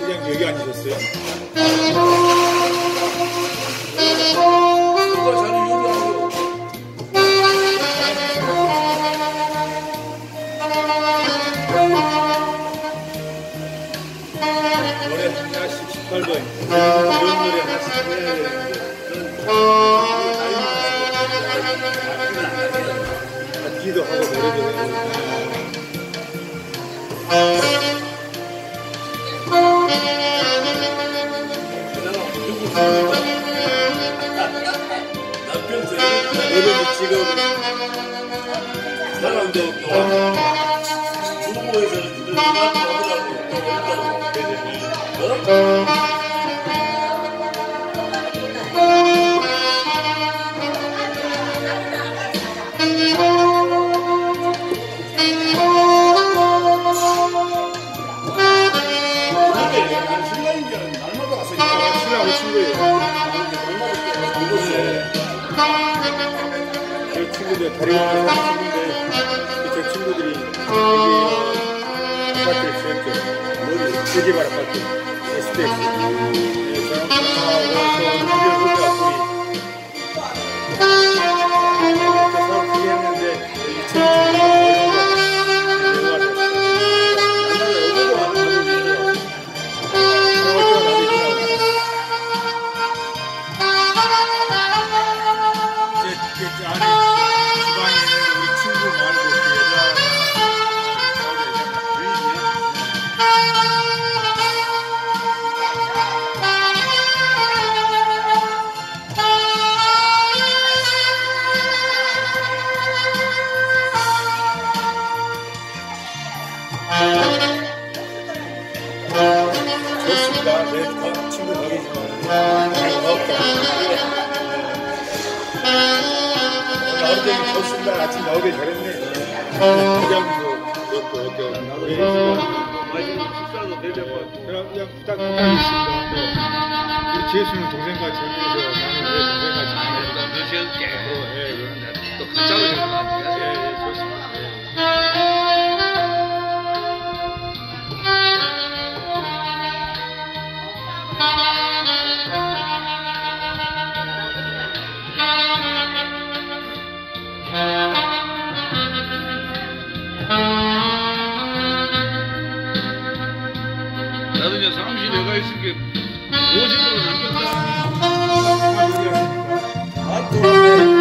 그냥 여기 앉으셨어요? 하나씩 18번 이런 노래 하나씩 해야 되는데 기도 하고 노래도 너는 지금 사람도 부모에서 누가 먹으라고 또 신랑인 줄 알았는데 날마다 가 친구들 다리 건너 사는 친구인데 제 친구들이 여기 아파트를 지었죠 내 거- 친구 덕이지만 하루 종일 좋습니다. 아침 나오길 잘했네. 부장도 그렇고 이렇게 마지막 식사도 대접받고 그럼 그냥 부탁 부탁했습니다. 네. 우리 지혜수는 동생과 재미있어 나는 왜 동생과 재미있어? 몇 시간 깨 예, 그런데 또 가짜로 예, 아니 나도 이제 사무실 내가 있을 게 50으로 남겼다. 아이고.